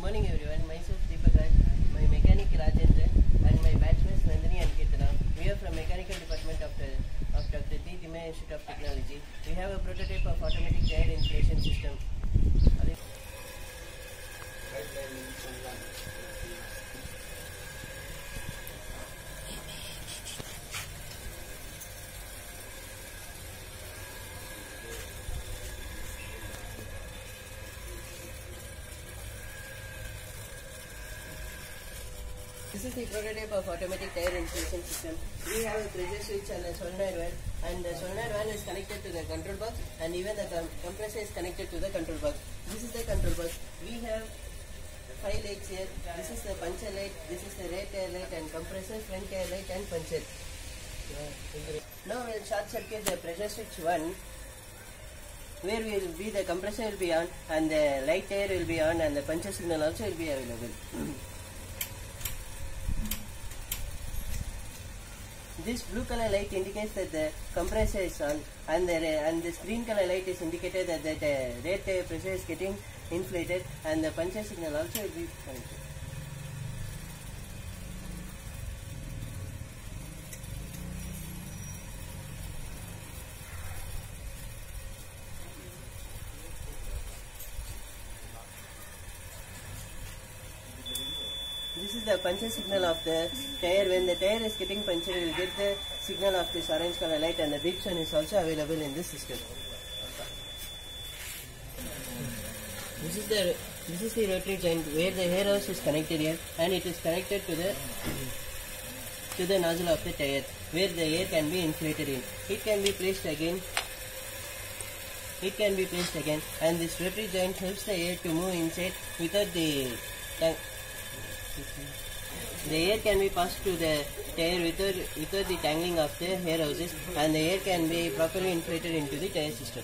morning everyone. Myself Deepak Raj, my mechanic Rajendra and my batchmates Nandini and Ketana. We are from mechanical department of, the, of Dr. T. Dimay Institute of Technology. We have a prototype of automatic air inflation system. This is the prototype of automatic tire inflation system. We have a pressure switch and a solenoid valve and the solenoid valve is connected to the control box and even the com- compressor is connected to the control box. This is the control box. We have five lights here. This is the puncture light, this is the rear tail light and compressor, front tail light and puncture. Now we'll short circuit the pressure switch 1 where will be the compressor will be on and the light air will be on and the puncture signal also will be available. This blue color light indicates that the compressor is on, and the and this green color light is indicated that the rate pressure is getting inflated, and the puncture signal also be connected. This is the puncture signal of the tire. When the tire is getting punctured, you will get the signal of this orange color light and the beep sound is also available in this system. This is the this is the rotary joint where the air hose is connected here and it is connected to the to the nozzle of the tire where the air can be inflated in. It can be placed again. It can be placed again and this rotary joint helps the air to move inside without the tank. The air can be passed to the tire without, without the tangling of the air hoses and the air can be properly inflated into the tire system.